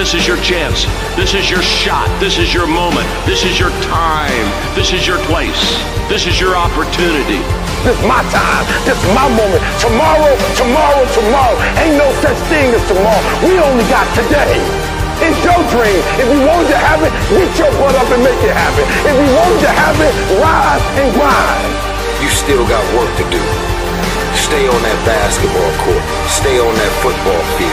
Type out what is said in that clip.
This is your chance. This is your shot. This is your moment. This is your time. This is your place. This is your opportunity. This is my time. This is my moment. Tomorrow, tomorrow, tomorrow. Ain't no such thing as tomorrow. We only got today. It's your dream. If you want to have it, get your butt up and make it happen. If you want to have it, rise and grind. You still got work to do. Stay on that basketball court. Stay on that football field.